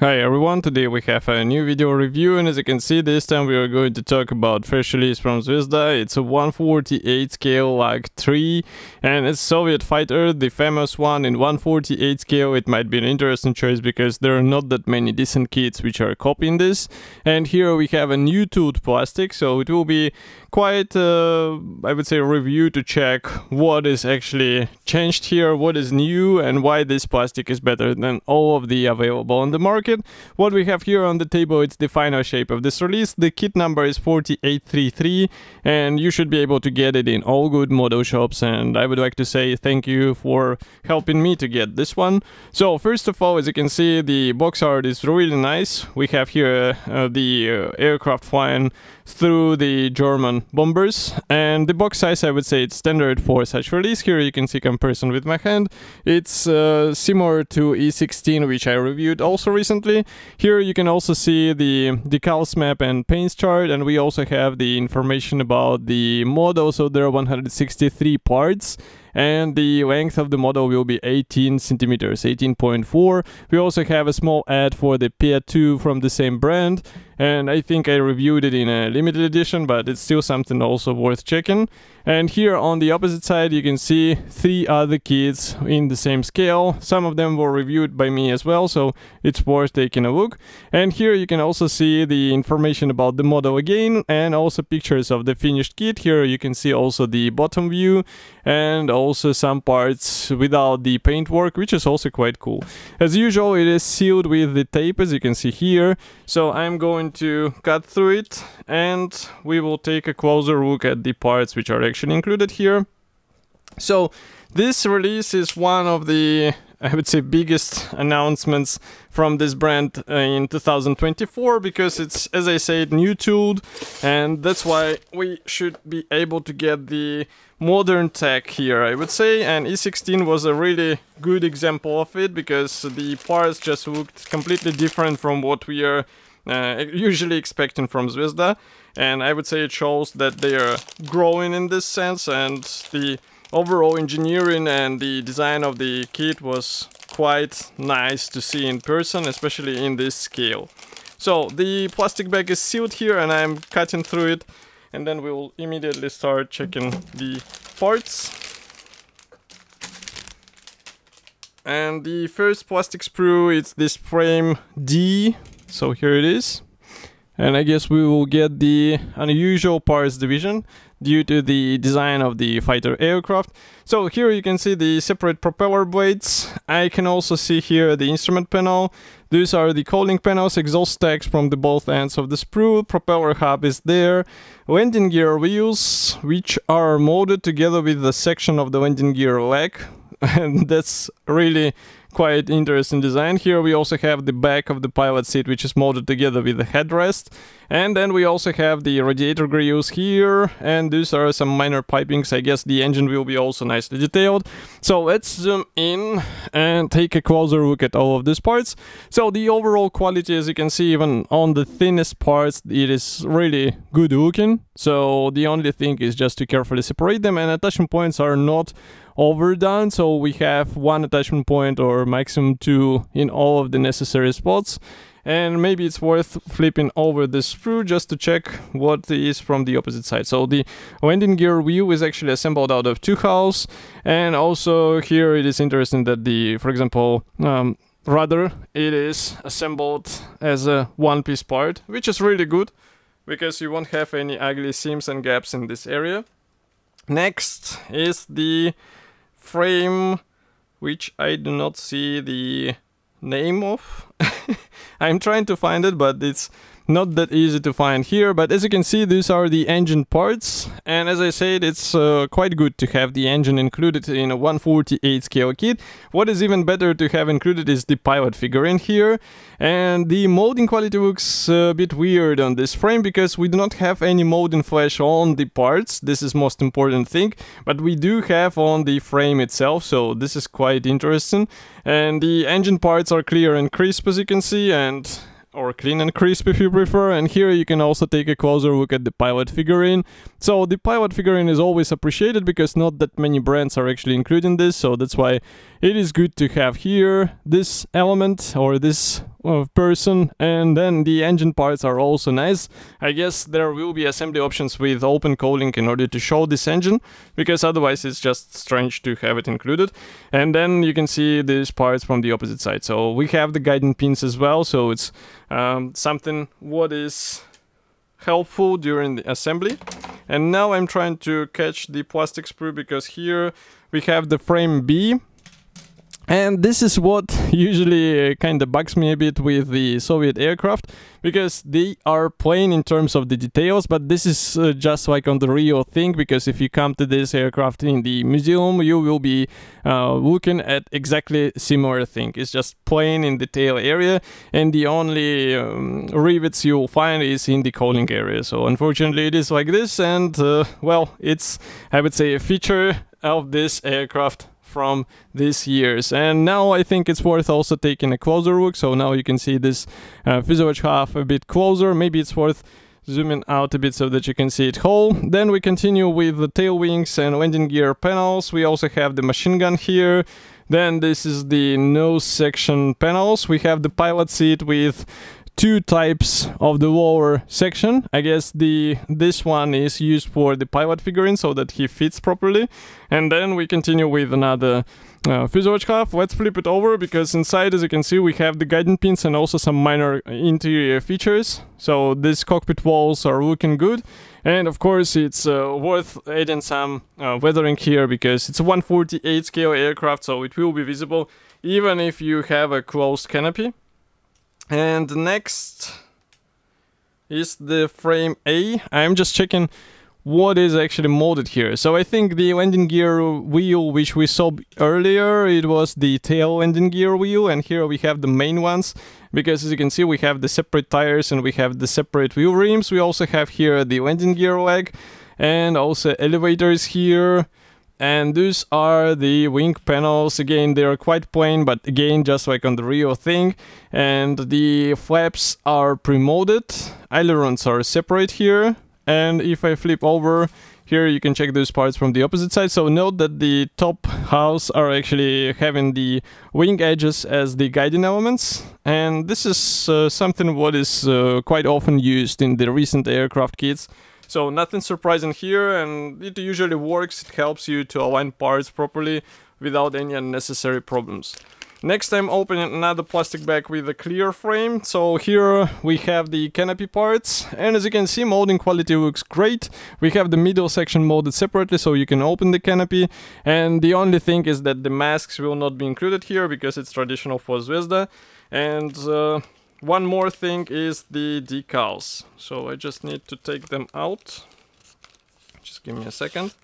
Hi everyone, today we have a new video review and as you can see this time we are going to talk about fresh release from Zvezda. It's a 148 scale LaGG-3 and it's Soviet fighter, the famous one in 148 scale. It might be an interesting choice because there are not that many decent kits which are copying this. And here we have a new tooled plastic so it will be quite uh, I would say a review to check what is actually changed here, what is new and why this plastic is better than all of the available on the market market. What we have here on the table, it's the final shape of this release. The kit number is 4833 and you should be able to get it in all good model shops and I would like to say thank you for helping me to get this one. So first of all, as you can see, the box art is really nice. We have here uh, the uh, aircraft flying through the German bombers and the box size I would say it's standard for such release. Here you can see comparison with my hand. It's uh, similar to I-16 which I reviewed also recently. Here you can also see the decals map and paints chart and we also have the information about the model. So there are 163 parts and the length of the model will be 18 centimeters, 18.4. We also have a small ad for the Pe-2 from the same brand and I think I reviewed it in a limited edition, but it's still something also worth checking. And here on the opposite side, you can see three other kits in the same scale. Some of them were reviewed by me as well, so it's worth taking a look. And here you can also see the information about the model again, and also pictures of the finished kit. Here you can see also the bottom view, and also some parts without the paintwork, which is also quite cool. As usual, it is sealed with the tape, as you can see here. So I'm going going to cut through it and we will take a closer look at the parts which are actually included here. So this release is one of the I would say biggest announcements from this brand in 2024 because it's as I said new tooled and that's why we should be able to get the modern tech here I would say and I-16 was a really good example of it because the parts just looked completely different from what we are uh, usually expecting from Zvezda. And I would say it shows that they are growing in this sense and the overall engineering and the design of the kit was quite nice to see in person, especially in this scale. So the plastic bag is sealed here and I'm cutting through it and then we will immediately start checking the parts. And the first plastic sprue is this frame D so here it is. And I guess we will get the unusual parts division due to the design of the fighter aircraft. So here you can see the separate propeller blades. I can also see here the instrument panel. These are the cooling panels, exhaust stacks from the both ends of the sprue, propeller hub is there, landing gear wheels, which are molded together with the section of the landing gear leg, and that's really quite interesting design. Here we also have the back of the pilot seat which is molded together with the headrest. And then we also have the radiator grills here and these are some minor pipings. I guess the engine will be also nicely detailed. So let's zoom in and take a closer look at all of these parts. So the overall quality as you can see even on the thinnest parts it is really good looking. So the only thing is just to carefully separate them and attachment points are not overdone so we have one attachment point or maximum two in all of the necessary spots and maybe it's worth flipping over the sprue just to check what is from the opposite side. So the landing gear wheel is actually assembled out of two halves and also here it is interesting that the, for example, um, rudder, it is assembled as a one-piece part, which is really good because you won't have any ugly seams and gaps in this area. Next is the frame which I do not see the name of. I'm trying to find it, but it's not that easy to find here, but as you can see, these are the engine parts. And as I said, it's uh, quite good to have the engine included in a 148 scale kit. What is even better to have included is the pilot figurine here. And the molding quality looks a bit weird on this frame because we do not have any molding flash on the parts. This is most important thing, but we do have on the frame itself, so this is quite interesting. And the engine parts are clear and crisp as you can see, and or clean and crisp if you prefer. And here you can also take a closer look at the pilot figurine. So the pilot figurine is always appreciated because not that many brands are actually including this. So that's why it is good to have here this element or this person and then the engine parts are also nice. I guess there will be assembly options with open cooling in order to show this engine because otherwise it's just strange to have it included. And then you can see these parts from the opposite side. So we have the guiding pins as well. So it's um, something what is helpful during the assembly. And now i'm trying to catch the plastic sprue because here we have the frame b and this is what usually uh, kind of bugs me a bit with the Soviet aircraft because they are plain in terms of the details, but this is uh, just like on the real thing because if you come to this aircraft in the museum, you will be uh, looking at exactly similar thing. It's just plain in the tail area, and the only um, rivets you'll find is in the cooling area. So unfortunately, it is like this, and uh, well, it's I would say a feature of this aircraft from these years. And now I think it's worth also taking a closer look. So now you can see this uh, fuselage half a bit closer. Maybe it's worth zooming out a bit so that you can see it whole. Then we continue with the tail wings and landing gear panels. We also have the machine gun here. Then this is the nose section panels. We have the pilot seat with two types of the lower section. I guess the this one is used for the pilot figurine so that he fits properly. And then we continue with another uh, fuselage half. Let's flip it over because inside, as you can see, we have the guiding pins and also some minor interior features. So these cockpit walls are looking good. And of course, it's uh, worth adding some uh, weathering here because it's a 148 scale aircraft, so it will be visible even if you have a closed canopy. And next is the frame A. I'm just checking what is actually molded here. So I think the landing gear wheel which we saw earlier, it was the tail landing gear wheel and here we have the main ones because as you can see we have the separate tires and we have the separate wheel rims. We also have here the landing gear leg and also elevators here and these are the wing panels. Again they are quite plain but again just like on the real thing. And the flaps are pre-molded. Ailerons are separate here. And if I flip over here you can check those parts from the opposite side. So note that the top house are actually having the wing edges as the guiding elements. And this is uh, something what is uh, quite often used in the recent aircraft kits so nothing surprising here and it usually works, it helps you to align parts properly without any unnecessary problems. Next I'm opening another plastic bag with a clear frame. So here we have the canopy parts and as you can see molding quality looks great. We have the middle section molded separately so you can open the canopy and the only thing is that the masks will not be included here because it's traditional for Zvezda and uh, one more thing is the decals. So I just need to take them out. Just give me a second.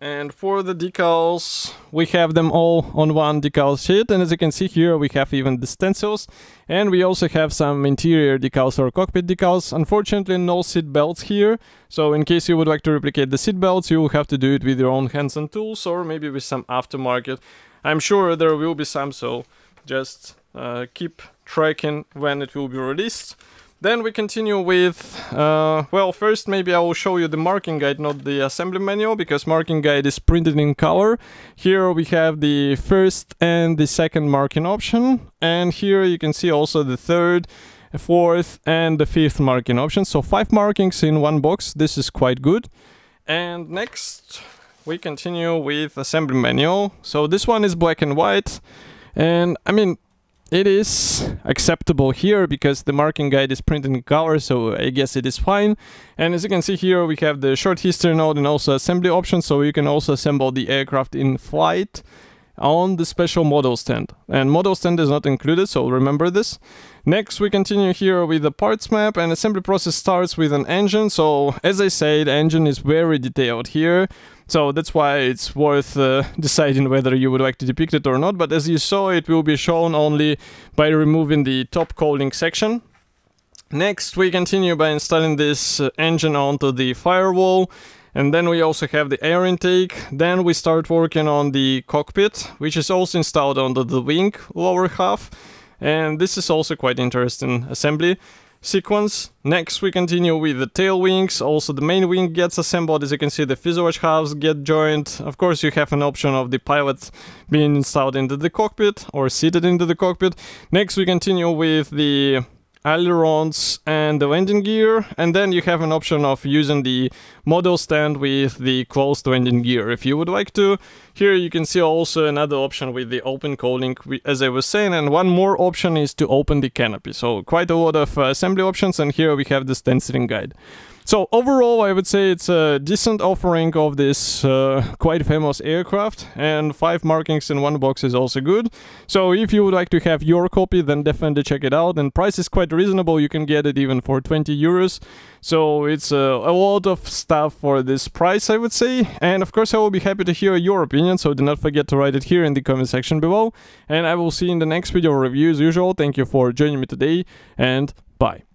And for the decals, we have them all on one decal sheet. And as you can see here, we have even the stencils. And we also have some interior decals or cockpit decals. Unfortunately, no seat belts here. So in case you would like to replicate the seat belts, you will have to do it with your own hands and tools or maybe with some aftermarket. I'm sure there will be some, so just uh, keep tracking when it will be released. Then we continue with, uh, well, first maybe I will show you the marking guide, not the assembly manual, because marking guide is printed in color. Here we have the first and the second marking option, and here you can see also the third, fourth, and the fifth marking option. So five markings in one box, this is quite good. And next we continue with assembly manual. So this one is black and white, and I mean, it is acceptable here because the marking guide is printed in color so I guess it is fine. And as you can see here we have the short history note and also assembly options so you can also assemble the aircraft in flight on the special model stand and model stand is not included so remember this next we continue here with the parts map and assembly process starts with an engine so as I said the engine is very detailed here so that's why it's worth uh, deciding whether you would like to depict it or not. But as you saw, it will be shown only by removing the top cooling section. Next, we continue by installing this uh, engine onto the firewall. And then we also have the air intake. Then we start working on the cockpit, which is also installed onto the wing lower half. And this is also quite interesting assembly. sequence. Next we continue with the tail wings, also the main wing gets assembled, as you can see the fuselage halves get joined. Of course you have an option of the pilot being installed into the cockpit or seated into the cockpit. Next we continue with the ailerons and the landing gear and then you have an option of using the model stand with the closed landing gear if you would like to. Here you can see also another option with the open cowling as I was saying and one more option is to open the canopy. So quite a lot of uh, assembly options and here we have the stenciling guide. So overall, I would say it's a decent offering of this uh, quite famous aircraft, and five markings in one box is also good. So if you would like to have your copy, then definitely check it out. And price is quite reasonable. You can get it even for 20 euros. So it's uh, a lot of stuff for this price, I would say. And of course, I will be happy to hear your opinion. So do not forget to write it here in the comment section below. And I will see you in the next video review as usual. Thank you for joining me today, and bye.